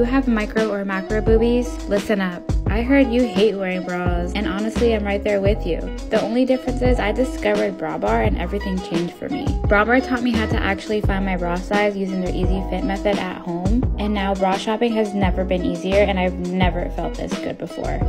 You have micro or macro boobies? Listen up. I heard you hate wearing bras, and honestly, I'm right there with you. The only difference is I discovered Bra Bar and everything changed for me. Bra Bar taught me how to actually find my bra size using their easy fit method at home, and now bra shopping has never been easier, and I've never felt this good before.